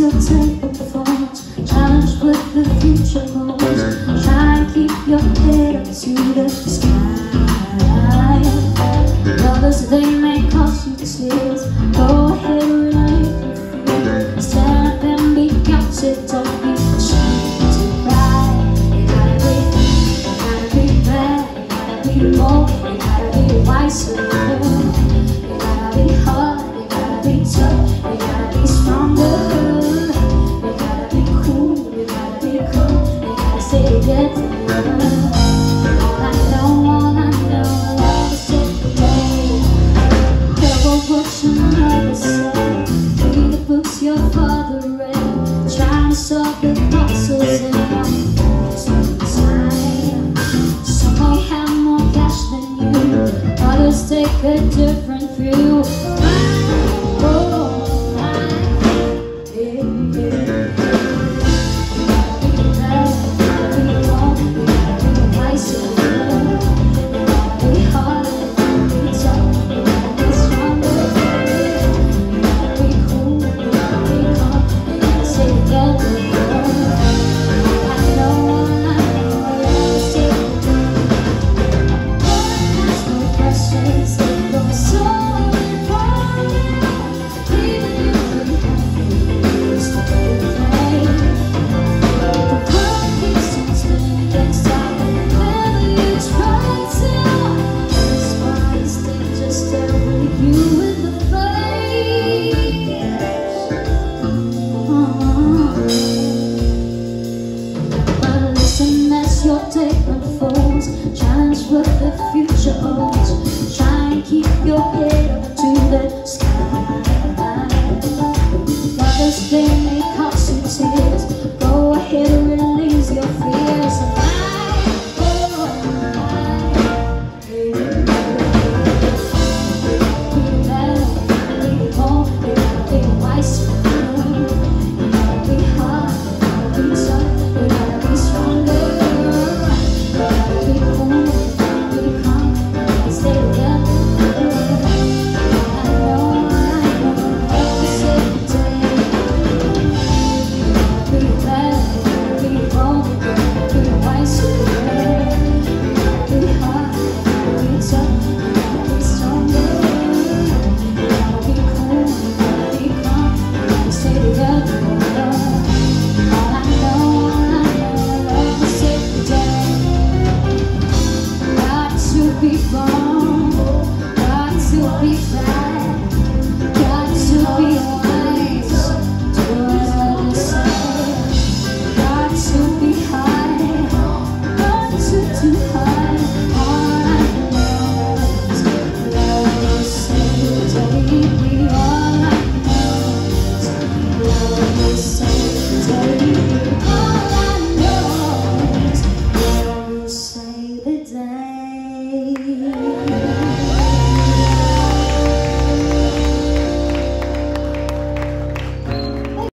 still take the phones Challenge what the future holds. Try and keep your head up to the sky. Dollars they may cost you tears. Go ahead and life Stand up and be counted, don't be ashamed to cry You gotta be, you gotta be bad, you gotta be more You gotta be wiser a different view. Your day unfolds. Challenge what the future holds. Try and keep your head por isso